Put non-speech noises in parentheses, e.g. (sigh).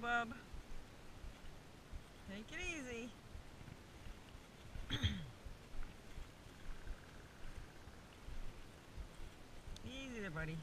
bub. Take it easy. (clears throat) easy there, buddy.